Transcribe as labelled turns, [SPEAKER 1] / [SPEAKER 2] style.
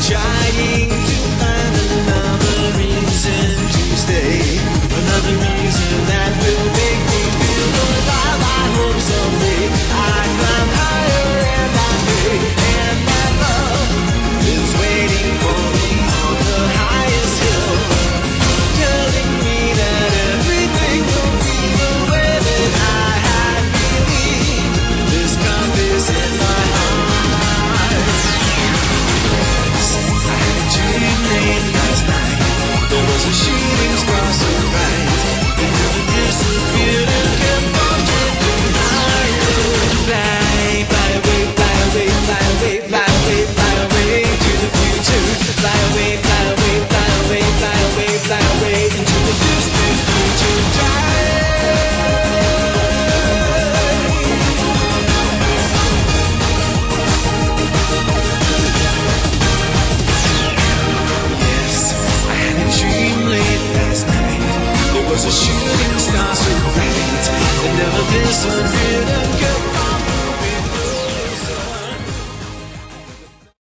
[SPEAKER 1] shining. away, fly away, fly away, fly away, fly away into the. Yes, I had a dream late last night. Was a shooting star.